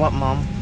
What, Mom?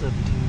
17.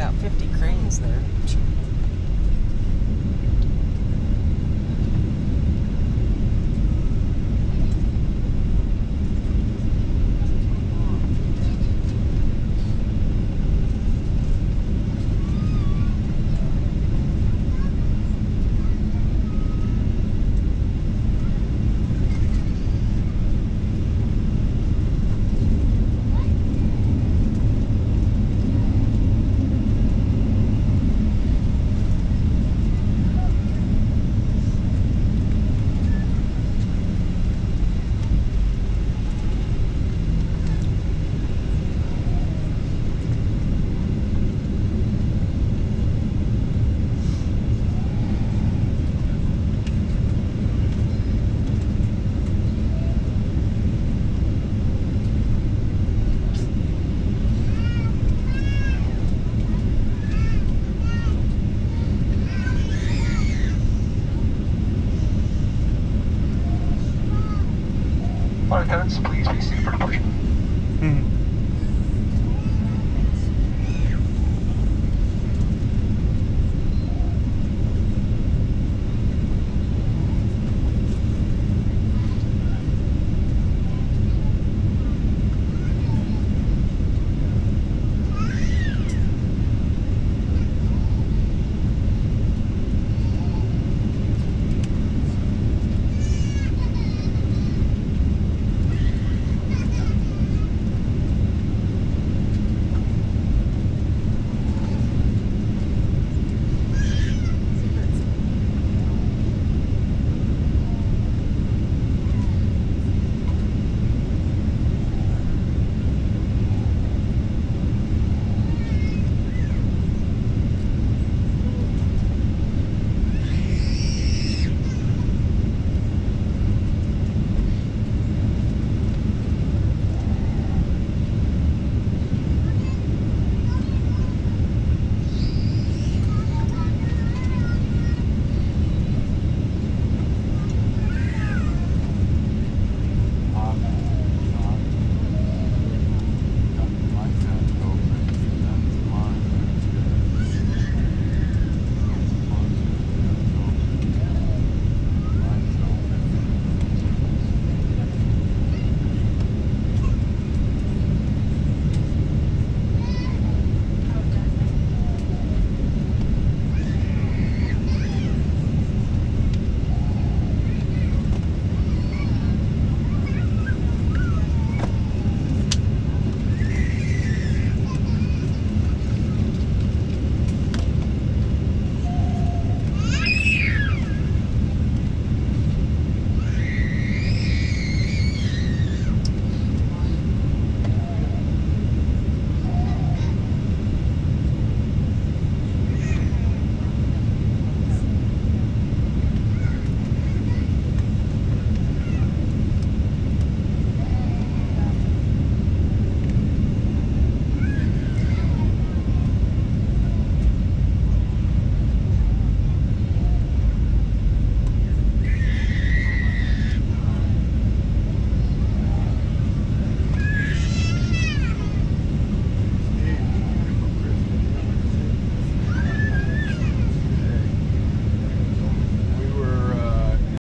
about 50 cranes there. Flight attendants, please be seated for departure.